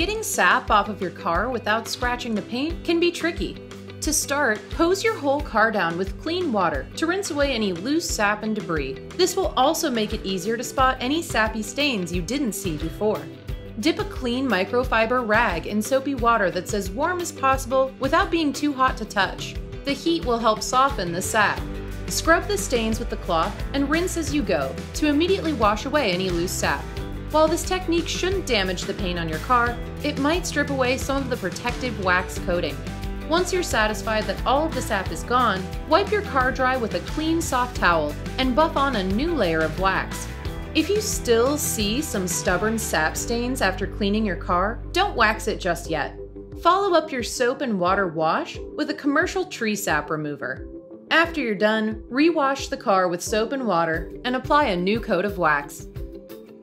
Getting sap off of your car without scratching the paint can be tricky. To start, hose your whole car down with clean water to rinse away any loose sap and debris. This will also make it easier to spot any sappy stains you didn't see before. Dip a clean microfiber rag in soapy water that's as warm as possible without being too hot to touch. The heat will help soften the sap. Scrub the stains with the cloth and rinse as you go to immediately wash away any loose sap. While this technique shouldn't damage the paint on your car, it might strip away some of the protective wax coating. Once you're satisfied that all of the sap is gone, wipe your car dry with a clean soft towel and buff on a new layer of wax. If you still see some stubborn sap stains after cleaning your car, don't wax it just yet. Follow up your soap and water wash with a commercial tree sap remover. After you're done, rewash the car with soap and water and apply a new coat of wax.